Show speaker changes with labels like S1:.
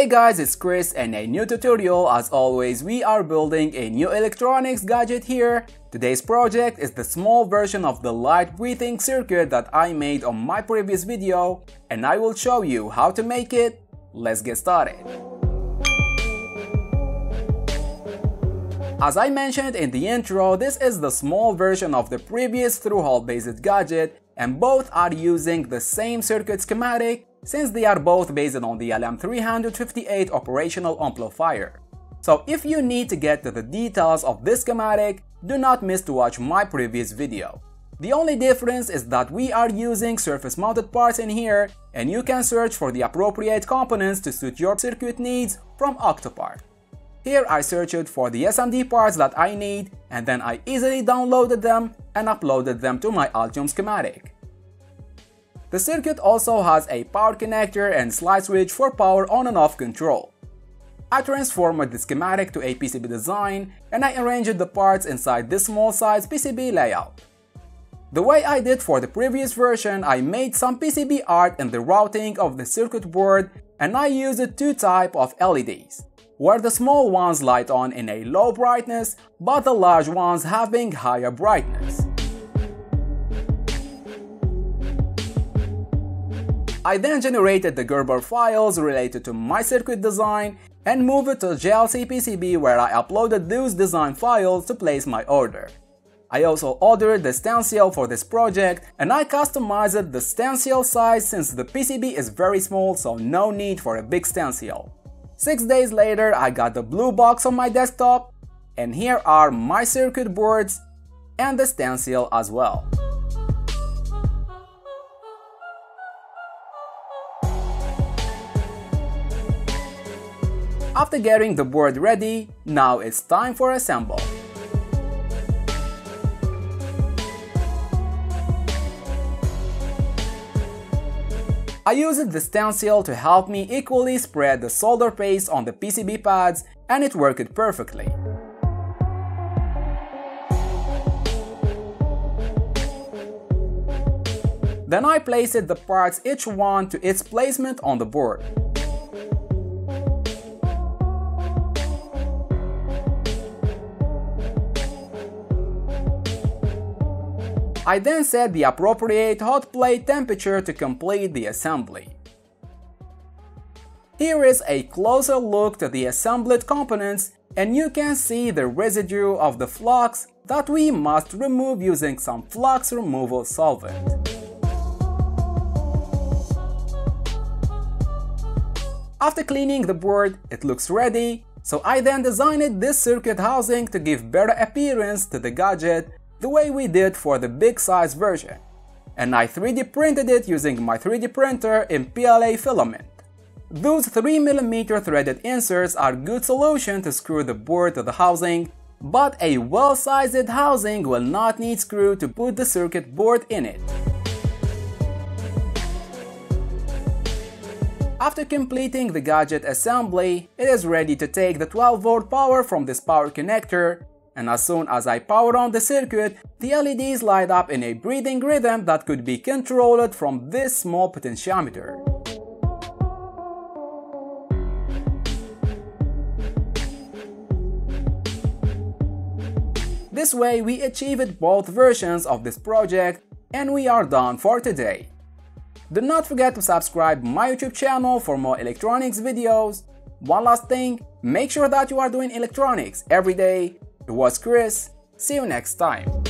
S1: Hey guys, it's Chris and a new tutorial. As always, we are building a new electronics gadget here. Today's project is the small version of the light breathing circuit that I made on my previous video and I will show you how to make it. Let's get started. As I mentioned in the intro, this is the small version of the previous through-hole based gadget and both are using the same circuit schematic since they are both based on the LM358 operational amplifier. So if you need to get to the details of this schematic, do not miss to watch my previous video. The only difference is that we are using surface mounted parts in here and you can search for the appropriate components to suit your circuit needs from Octopart. Here I searched for the SMD parts that I need and then I easily downloaded them and uploaded them to my Altium schematic. The circuit also has a power connector and slide switch for power on and off control. I transformed the schematic to a PCB design and I arranged the parts inside this small size PCB layout. The way I did for the previous version, I made some PCB art in the routing of the circuit board and I used two type of LEDs, where the small ones light on in a low brightness but the large ones having higher brightness. I then generated the Gerber files related to my circuit design and moved it to JLC PCB where I uploaded those design files to place my order. I also ordered the stencil for this project and I customized the stencil size since the PCB is very small so no need for a big stencil. 6 days later I got the blue box on my desktop and here are my circuit boards and the stencil as well. After getting the board ready, now it's time for assemble. I used the stencil to help me equally spread the solder paste on the PCB pads and it worked perfectly. Then I placed the parts each one to its placement on the board. I then set the appropriate hot plate temperature to complete the assembly. Here is a closer look to the assembled components and you can see the residue of the flux that we must remove using some flux removal solvent. After cleaning the board, it looks ready, so I then designed this circuit housing to give better appearance to the gadget the way we did for the big size version, and I 3D printed it using my 3D printer in PLA filament. Those 3mm threaded inserts are good solution to screw the board to the housing, but a well-sized housing will not need screw to put the circuit board in it. After completing the gadget assembly, it is ready to take the 12 volt power from this power connector and as soon as I power on the circuit, the LEDs light up in a breathing rhythm that could be controlled from this small potentiometer. This way we achieved both versions of this project and we are done for today. Do not forget to subscribe my YouTube channel for more electronics videos. One last thing, make sure that you are doing electronics every day it was Chris. See you next time.